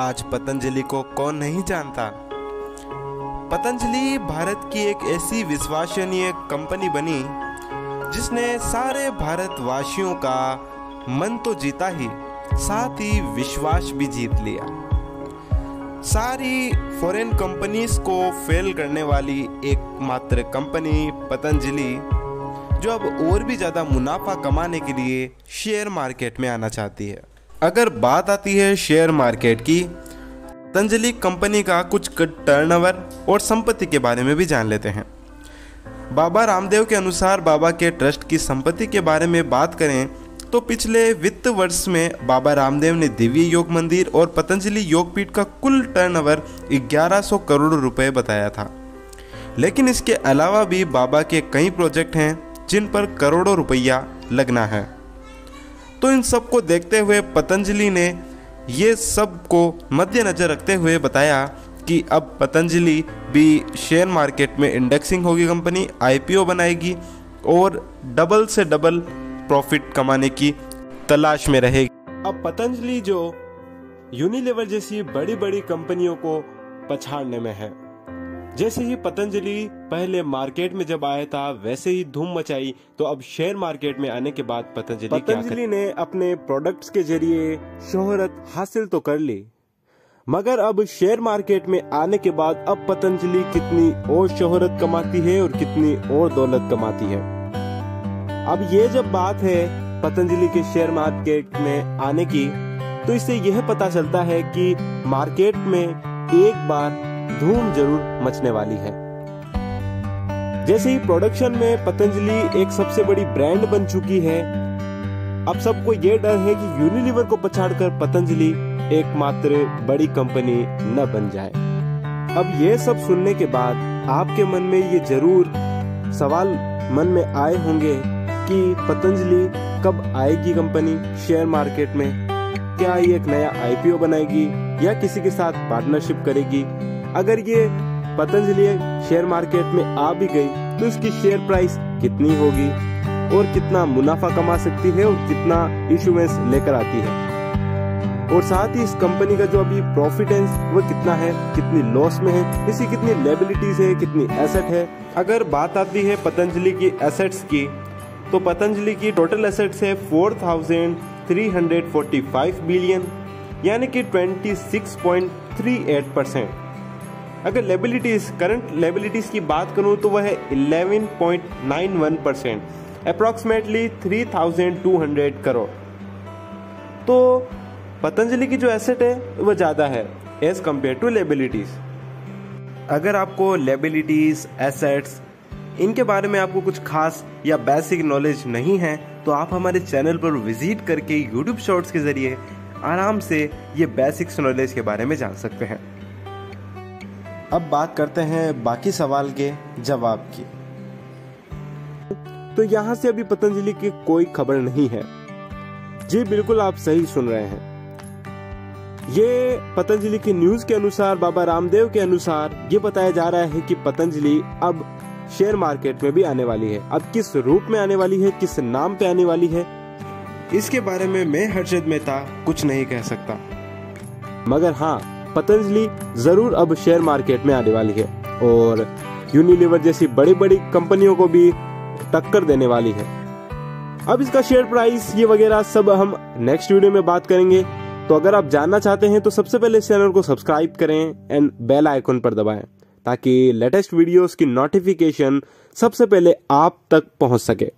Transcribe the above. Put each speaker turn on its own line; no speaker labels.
आज पतंजलि को कौन नहीं जानता? पतंजलि भारत की एक ऐसी विश्वसनीय कंपनी बनी, जिसने सारे भारतवासियों का मन तो जीता ही, साथ ही विश्वास भी जीत लिया। सारी फॉरेन कंपनीज़ को फेल करने वाली एकमात्र कंपनी पतंजलि, जो अब और भी ज़्यादा मुनाफा कमाने के लिए शेयर मार्केट में आना चाहती है। अगर बात आती है शेयर मार्केट की पतंजलि कंपनी का कुछ टर्नओवर और संपत्ति के बारे में भी जान लेते हैं। बाबा रामदेव के अनुसार बाबा के ट्रस्ट की संपत्ति के बारे में बात करें तो पिछले वित्त वर्ष में बाबा रामदेव ने दिव्य योग मंदिर और पतंजलि योगपीठ का कुल टर्नओवर 1100 करोड़ रुपए बताया था। लेकिन इसके अलावा भी बाबा के कई प्रोजेक्ट हैं, जिन पर करोड़ों रुपया लगना है। तो इन सबको देखते हुए पतंजलि ने ये सबको मद्देनज़र रखते हुए बताया कि अब पतंजलि भी शेयर मार्केट में इंडेक्सिंग होगी कंपनी आईपीओ बनाएगी और डबल से डबल प्रॉफिट कमाने की तलाश में रहेगी। अब पतंजलि जो यूनिलीवर जैसी बड़ी बड़ी कंपनियों को पछाड़ने में है। जैसे ही पतंजलि पहले मार्केट में जब आया था वैसे ही धूम मचाई। तो अब शेयर मार्केट में आने के बाद पतंजलि पतंजलि ने अपने प्रोडक्ट्स के ज़रिए शोहरत हासिल तो कर ली। मगर अब शेयर मार्केट में आने के बाद अब पतंजलि कितनी और शोहरत कमाती है और कितनी और दौलत कमाती है। अब ये जब बात है पतंजलि के शेयर मार्केट में आने की तो इससे यह पता चलता है कि मार्केट में एक बार धूम ज़रूर मचने वाली है। जैसे ही प्रोडक्शन में पतंजलि एक सबसे बड़ी ब्रांड बन चुकी है, अब सबको ये डर है कि यूनिलीवर को पछाड़कर पतंजलि एकमात्र बड़ी कंपनी न बन जाए। अब ये सब सुनने के बाद आपके मन में ये ज़रूर सवाल मन में आए होंगे कि पतंजलि कब आएगी कंपनी शेयर मार्केट में? क्या ये एक नया आईपीओ बनाएगी या किसी के साथ पार्टनरशिप करेगी? अगर ये पतंजलि शेयर मार्केट में आ भी गई तो इसकी शेयर प्राइस कितनी होगी? और कितना मुनाफा कमा सकती है और कितना इशुएंस लेकर आती है? और साथ ही इस कंपनी का जो अभी प्रॉफिट है वो कितना है? कितनी लॉस में है? इसकी कितनी लेबिलिटीज है? कितनी एसेट है? अगर बात आती है पतंजलि की एसेट्स की तो पतंजलि की टोटल एसेट्स है 4,345 बिलियन यानी कि 26.38 परसेंट अगर लेबिलिटीज करंट लेबिलिटीज की बात करूँ तो वह है 11.91 परसेंट अप्रोक्सीमेटली 3,200 करोड़ तो पतंजलि की जो एसेट है वह ज़्यादा है एज कंपेयर टू लेबिलिटीज अगर आपको लेबिलिटीज एसेट्स इनके बारे में आपको कुछ खास या बेसिक नॉलेज नहीं है तो आप हमारे चैनल पर विज़िट करके यूट्यूब शॉर्ट्स के ज़रिए आराम से ये बेसिक्स नॉलेज के बारे में जान सकते हैं। अब बात करते हैं बाकी सवाल के जवाब की। तो यहाँ से अभी पतंजलि की कोई खबर नहीं है। जी, बिल्कुल आप सही सुन रहे हैं। ये पतंजलि की न्यूज़ के अनुसार, बाबा रामदेव के अनुसार ये बताया जा रहा है कि पतंजलि अब शेयर मार्केट में भी आने वाली है। अब किस रूप में आने वाली है, किस नाम पे आने वाली है, इसके बारे में मैं हर्षद मेहता कुछ नहीं कह सकता। मगर हाँ पतंजलि ज़रूर अब शेयर मार्केट में आने वाली है और यूनिलीवर जैसी बड़ी बड़ी कंपनियों को भी टक्कर देने वाली है। अब इसका शेयर प्राइस ये वगैरह सब हम नेक्स्ट वीडियो में बात करेंगे। तो अगर आप जानना चाहते हैं तो सबसे पहले इस चैनल को सब्सक्राइब करें एंड बेल आइकन पर दबाएँ, ताकि लेटेस्ट वीडियोस की नोटिफिकेशन सबसे पहले आप तक पहुँच सके।